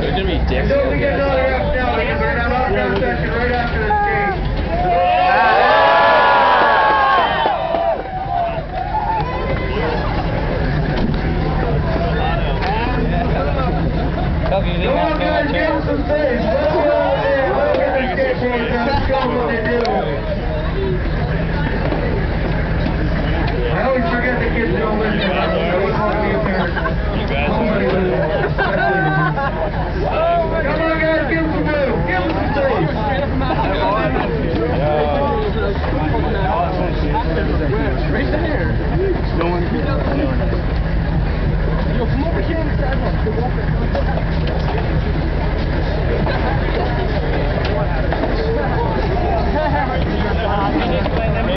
They're gonna this game. Come on, guys, give them some space. Let them get out there. Let them get skateboards out. Show them what they do. Yo, come over here and